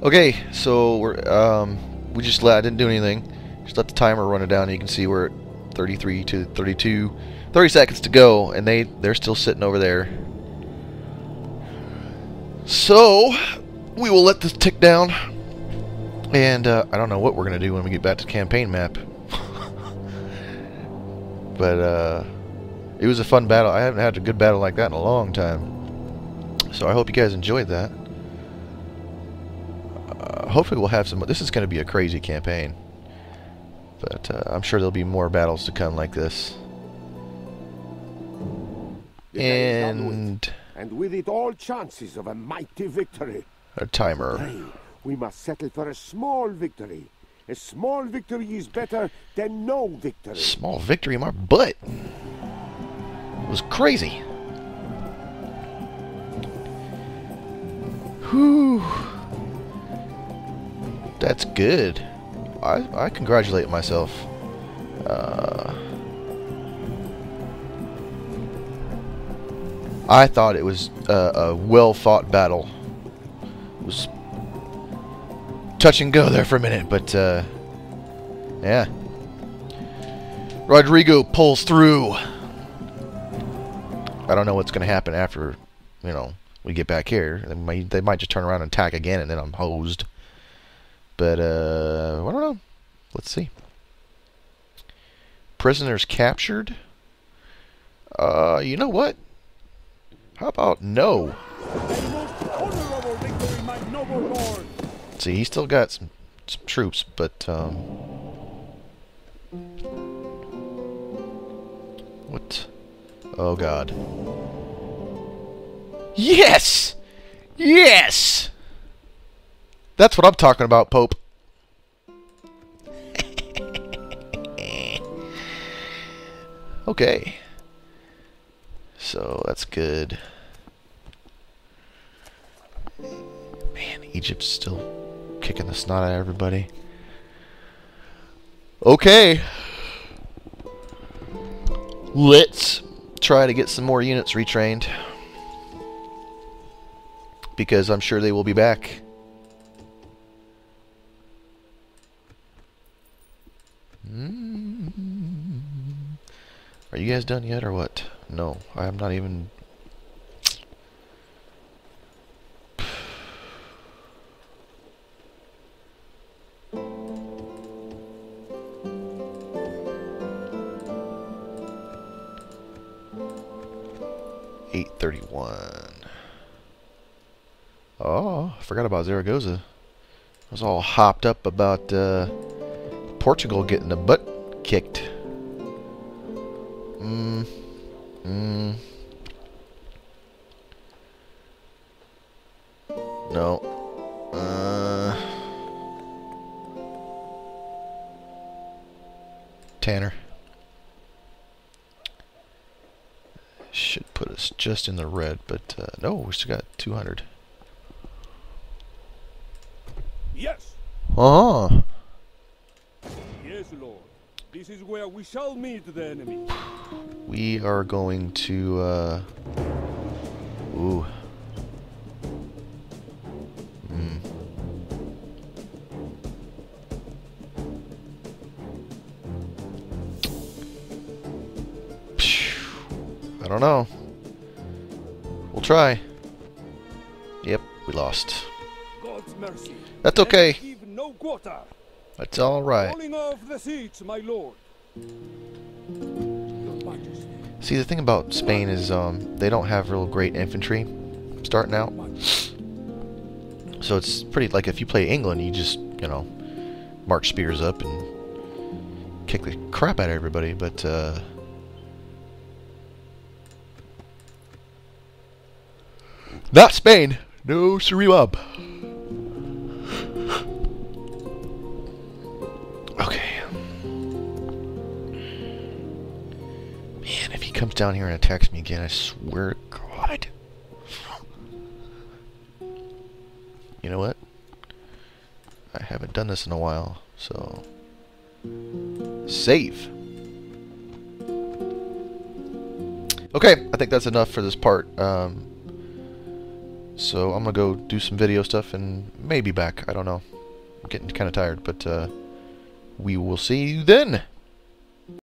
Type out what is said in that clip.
Okay, so we're um, we just let I didn't do anything. Just let the timer run it down. You can see we're at 33 to 32, 30 seconds to go, and they they're still sitting over there. So we will let this tick down, and uh, I don't know what we're gonna do when we get back to campaign map. but uh, it was a fun battle. I haven't had a good battle like that in a long time. So I hope you guys enjoyed that. Hopefully we'll have some... This is going to be a crazy campaign. But uh, I'm sure there'll be more battles to come like this. And... And with it all chances of a mighty victory. A timer. Today, we must settle for a small victory. A small victory is better than no victory. Small victory in my butt. It was crazy. Whew. That's good. I, I congratulate myself. Uh, I thought it was a, a well-fought battle. It was touch and go there for a minute, but uh, yeah. Rodrigo pulls through. I don't know what's going to happen after, you know, we get back here. They might, they might just turn around and attack again, and then I'm hosed. But, uh, I don't know. Let's see. Prisoners captured? Uh, you know what? How about no? See, he still got some, some troops, but, um... What? Oh, God. Yes! Yes! That's what I'm talking about, Pope. okay. So, that's good. Man, Egypt's still kicking the snot out of everybody. Okay. Let's try to get some more units retrained. Because I'm sure they will be back. Are you guys done yet or what? No, I'm not even... Eight thirty-one. Oh, I forgot about Zaragoza. I was all hopped up about uh, Portugal getting the butt kicked. Mm. Mm. No. Uh. Tanner. Should put us just in the red, but uh, no, we still got 200. Yes. Uh huh. Lord. This is where we shall meet the enemy. We are going to, uh... Ooh. Hmm. I don't know. We'll try. Yep, we lost. God's mercy. That's okay. Give no quarter. That's alright. Calling the siege, my lord. See, the thing about Spain is um, they don't have real great infantry starting out. So it's pretty, like if you play England, you just, you know, march spears up and kick the crap out of everybody, but, uh... Not Spain! No, Suriwab! Man, if he comes down here and attacks me again, I swear to God. You know what? I haven't done this in a while, so... Save! Okay, I think that's enough for this part. Um, So I'm gonna go do some video stuff and maybe back. I don't know. I'm getting kind of tired, but uh, we will see you then.